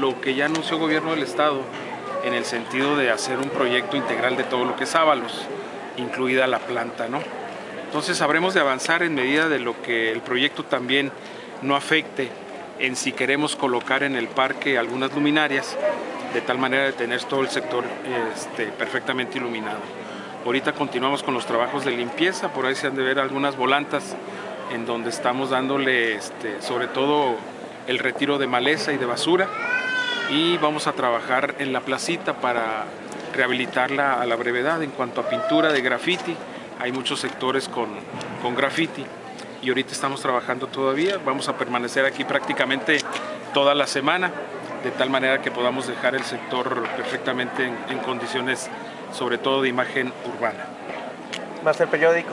lo que ya anunció el gobierno del estado en el sentido de hacer un proyecto integral de todo lo que es Ábalos, incluida la planta, ¿no? Entonces habremos de avanzar en medida de lo que el proyecto también no afecte en si queremos colocar en el parque algunas luminarias, de tal manera de tener todo el sector este, perfectamente iluminado. Ahorita continuamos con los trabajos de limpieza, por ahí se han de ver algunas volantas en donde estamos dándole este, sobre todo el retiro de maleza y de basura y vamos a trabajar en la placita para rehabilitarla a la brevedad en cuanto a pintura de graffiti. Hay muchos sectores con, con graffiti y ahorita estamos trabajando todavía. Vamos a permanecer aquí prácticamente toda la semana de tal manera que podamos dejar el sector perfectamente en, en condiciones sobre todo de imagen urbana. Va a periódico.